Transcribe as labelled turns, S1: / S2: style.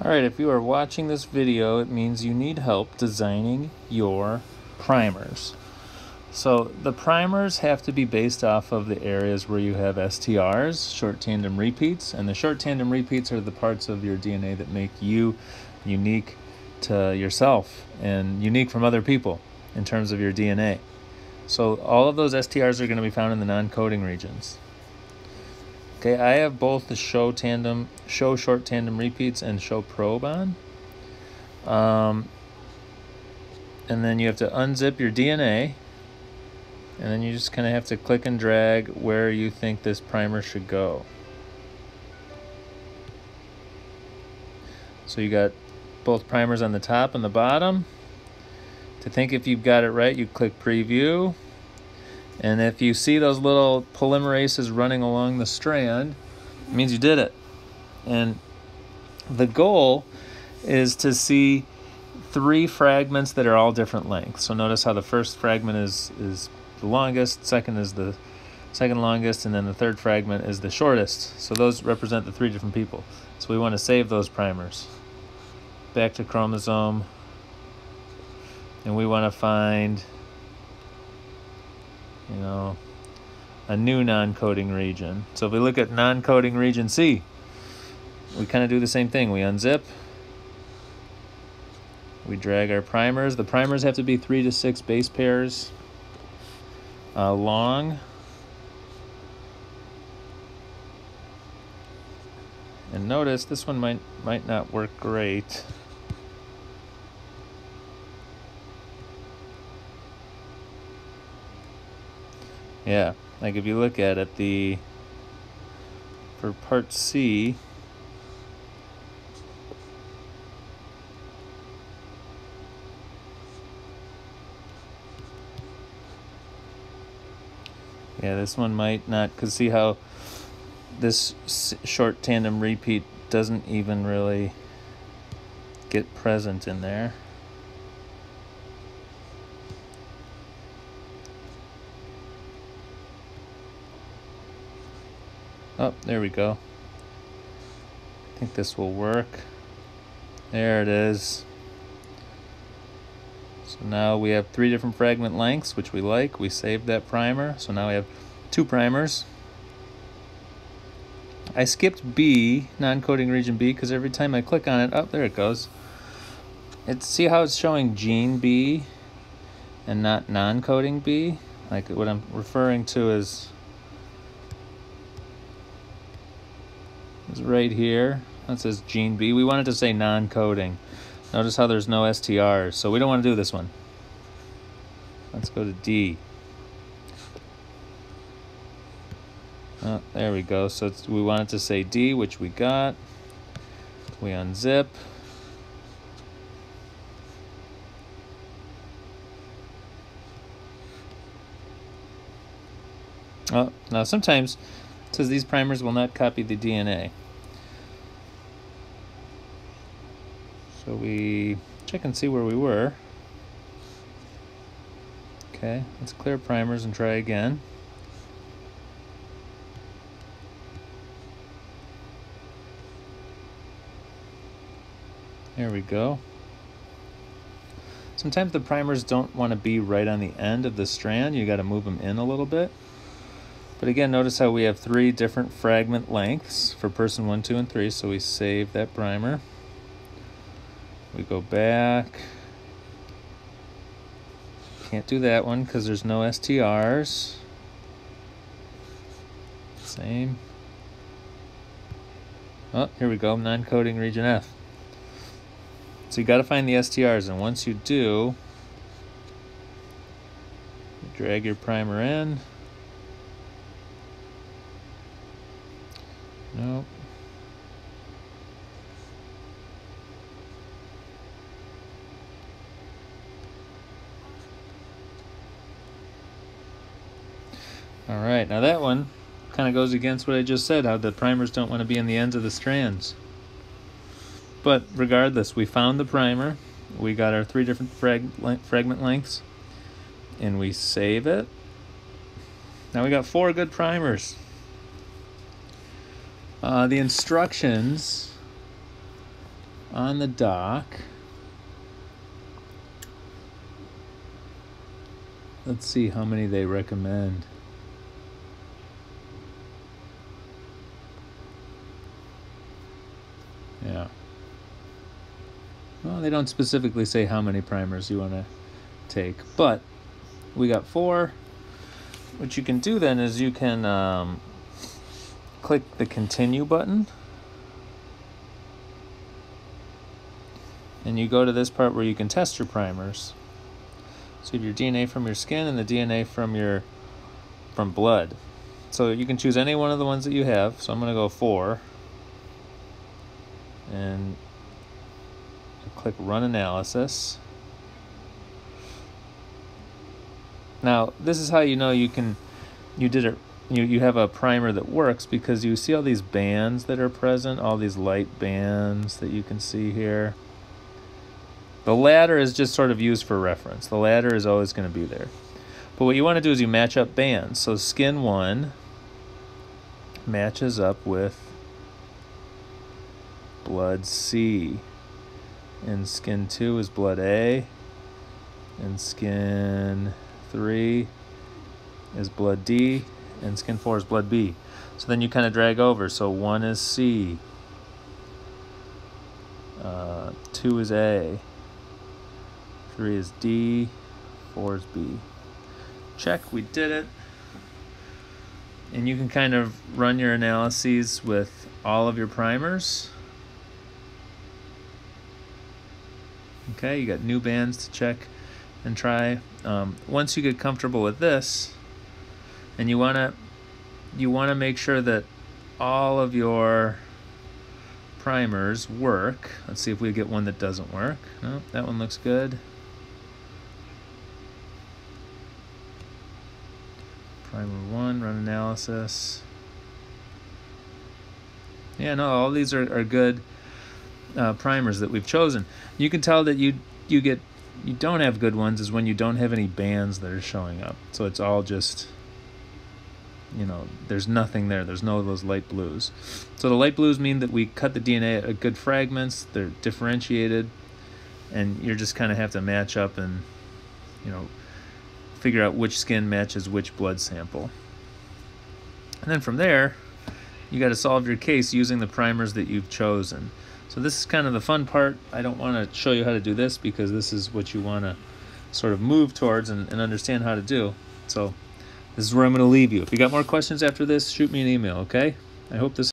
S1: Alright, if you are watching this video, it means you need help designing your primers. So the primers have to be based off of the areas where you have STRs, short tandem repeats, and the short tandem repeats are the parts of your DNA that make you unique to yourself and unique from other people in terms of your DNA. So all of those STRs are going to be found in the non-coding regions. Okay, I have both the show tandem, show short tandem repeats and show probe on. Um, and then you have to unzip your DNA. And then you just kind of have to click and drag where you think this primer should go. So you got both primers on the top and the bottom. To think if you've got it right, you click preview. And if you see those little polymerases running along the strand, it means you did it. And the goal is to see three fragments that are all different lengths. So notice how the first fragment is, is the longest, second is the second longest, and then the third fragment is the shortest. So those represent the three different people. So we want to save those primers. Back to chromosome. And we want to find you know, a new non-coding region. So if we look at non-coding region C, we kind of do the same thing. We unzip, we drag our primers. The primers have to be three to six base pairs uh, long. And notice this one might might not work great. Yeah, like if you look at it, the for part C, yeah, this one might not, because see how this short tandem repeat doesn't even really get present in there. Oh, there we go. I think this will work. There it is. So now we have three different fragment lengths, which we like. We saved that primer. So now we have two primers. I skipped B, non-coding region B, because every time I click on it, oh, there it goes. It's See how it's showing gene B and not non-coding B? Like what I'm referring to is is right here. That says gene B. We wanted to say non-coding. Notice how there's no STRs, so we don't want to do this one. Let's go to D. Oh, there we go. So we wanted to say D, which we got. We unzip. Oh, now sometimes says these primers will not copy the DNA. So we check and see where we were. Okay, let's clear primers and try again. There we go. Sometimes the primers don't want to be right on the end of the strand. You got to move them in a little bit. But again, notice how we have three different fragment lengths for person one, two, and three. So we save that primer. We go back. Can't do that one because there's no STRs. Same. Oh, here we go, non-coding region F. So you got to find the STRs, and once you do, drag your primer in. Nope. All right, now that one kind of goes against what I just said, how the primers don't want to be in the ends of the strands. But regardless, we found the primer. We got our three different frag fragment lengths. And we save it. Now we got four good primers. Uh, the instructions on the doc. Let's see how many they recommend. Yeah. Well, they don't specifically say how many primers you want to take, but we got four. What you can do then is you can um, click the continue button and you go to this part where you can test your primers. So you have your DNA from your skin and the DNA from your from blood. So you can choose any one of the ones that you have. So I'm going to go four. And click run analysis. Now, this is how you know you can you did it you you have a primer that works because you see all these bands that are present, all these light bands that you can see here. The ladder is just sort of used for reference. The ladder is always going to be there. But what you want to do is you match up bands. So skin 1 matches up with blood C. And skin 2 is blood A. And skin 3 is blood D. And skin 4 is blood B. So then you kind of drag over. So 1 is C. Uh, 2 is A. 3 is D, 4 is B. Check, we did it. And you can kind of run your analyses with all of your primers. Okay, you got new bands to check and try. Um, once you get comfortable with this, and you wanna you wanna make sure that all of your primers work. Let's see if we get one that doesn't work. No, that one looks good. Primer 1, run analysis. Yeah, no, all these are, are good uh, primers that we've chosen. You can tell that you you get you don't have good ones is when you don't have any bands that are showing up. So it's all just you know, there's nothing there. There's no of those light blues. So the light blues mean that we cut the DNA at good fragments. They're differentiated, and you just kind of have to match up and you know figure out which skin matches which blood sample. And then from there, you got to solve your case using the primers that you've chosen. So this is kind of the fun part. I don't want to show you how to do this because this is what you want to sort of move towards and, and understand how to do. So this is where I'm going to leave you. If you got more questions after this, shoot me an email, okay? I hope this